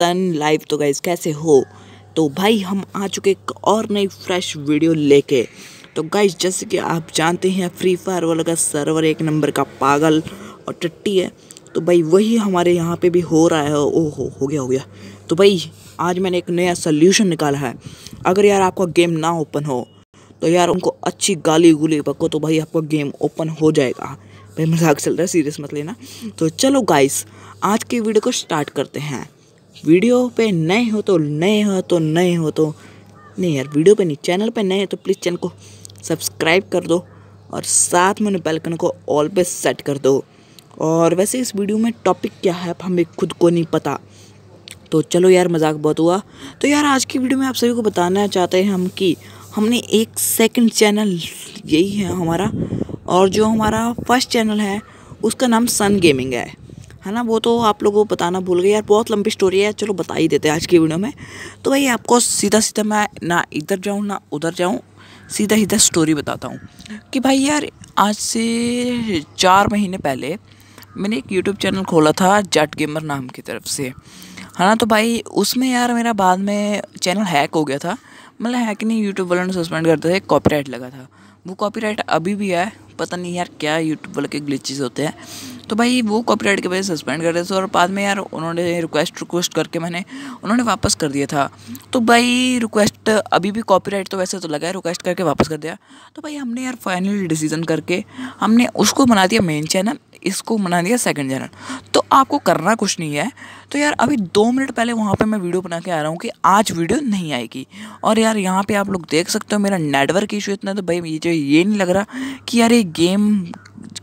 सन live तो guys कैसे हो? तो भाई हम आ चुके एक और नई फ्रेश वीडियो लेके। तो गाइज़ जैसे कि आप जानते हैं फ्री फायर वाला का सर्वर एक नंबर का पागल और टट्टी है। तो भाई वही हमारे यहाँ पे भी हो रहा है। ओ हो हो गया हो गया। तो भाई, आज मैंने एक नया सोल्यूशन निकाला है। अगर यार आपका गेम ना ओपन हो तो यार उनको अच्छी गाली गुली पको तो भाई आपका गेम ओपन हो जाएगा। भाई मज़ाक चल रहा है सीरियस मत लेना। तो चलो गाइस आज की वीडियो को स्टार्ट करते हैं। वीडियो पे नए हो तो नए हो तो नए हो तो। नहीं यार, वीडियो पे नहीं, चैनल पे नए हो तो प्लीज़ चैनल को सब्सक्राइब कर दो और साथ में बेलकन को ऑल पे सेट कर दो। और वैसे इस वीडियो में टॉपिक क्या है हमें खुद को नहीं पता। तो चलो यार, मज़ाक बहुत हुआ। तो यार, आज की वीडियो में आप सभी को बताना चाहते हैं हम कि हमने एक सेकंड चैनल यही है हमारा। और जो हमारा फ़र्स्ट चैनल है, उसका नाम सन गेमिंग है। है ना? वो तो आप लोगों को बताना भूल गए यार, बहुत लंबी स्टोरी है। चलो बता ही देते हैं आज की वीडियो में। तो भाई आपको सीधा सीधा मैं ना इधर जाऊँ, ना उधर जाऊँ, सीधा सीधा स्टोरी बताता हूँ कि भाई यार, आज से चार महीने पहले मैंने एक यूट्यूब चैनल खोला था जट गेमर नाम की तरफ़ से। है ना? तो भाई उसमें यार मेरा बाद में चैनल हैक हो गया था। मतलब हैक नहीं यूट्यूब वालों ने सस्पेंड कर दिया था कॉपीराइट लगा था। वो कॉपीराइट अभी भी है, पता नहीं यार क्या यूट्यूब वाले के ग्लिचेस होते हैं। तो भाई वो कॉपीराइट के वजह से सस्पेंड कर दिया था और बाद में यार उन्होंने रिक्वेस्ट रिक्वेस्ट करके मैंने उन्होंने वापस कर दिया था। तो भाई रिक्वेस्ट अभी भी कॉपीराइट तो वैसे तो लगा है रिक्वेस्ट करके वापस कर दिया। तो भाई हमने यार फाइनल डिसीज़न करके हमने उसको बना दिया मेन चैनल इसको बना दिया सेकंड चैनल तो आपको करना कुछ नहीं है। तो यार अभी दो मिनट पहले वहाँ पे मैं वीडियो बना के आ रहा हूँ कि आज वीडियो नहीं आएगी। और यार यहाँ पे आप लोग देख सकते हो मेरा नेटवर्क इशू इतना तो भाई मुझे ये नहीं लग रहा कि यार ये गेम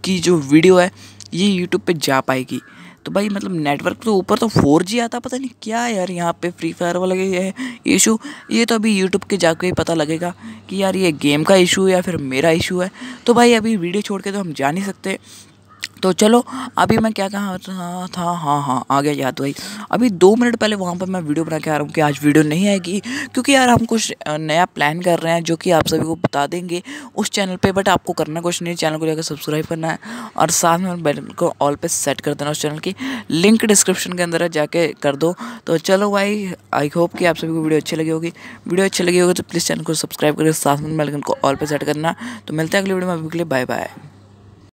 की जो वीडियो है ये यूट्यूब पे जा पाएगी। तो भाई मतलब नेटवर्क तो ऊपर तो फोर जी आता, पता नहीं क्या यार, यहाँ पे फ्री फायर वाला ये इशू ये तो अभी यूट्यूब के जाके ही पता लगेगा कि यार ये गेम का इशू है या फिर मेरा इशू है। तो भाई अभी वीडियो छोड़ के तो हम जा नहीं सकते। तो चलो अभी मैं क्या कहा था, था हाँ हाँ आ गया याद भाई अभी दो मिनट पहले वहाँ पर मैं वीडियो बना के आ रहा हूँ कि आज वीडियो नहीं आएगी क्योंकि यार हम कुछ नया प्लान कर रहे हैं जो कि आप सभी को बता देंगे उस चैनल पे बट आपको करना कुछ नहीं चैनल को जाकर सब्सक्राइब करना है और साथ में बेल को ऑल पे सेट कर देना उस चैनल की। लिंक डिस्क्रिप्शन के अंदर जाके कर दो। तो चलो भाई आई होप कि आप सभी को वीडियो अच्छी लगी होगी। वीडियो अच्छी लगी होगी तो प्लीज़ चैनल को सब्सक्राइब करके साथ में बेल को ऑल पे सेट करना। तो मिलते हैं अगले वीडियो में अभी के लिए बाय बाय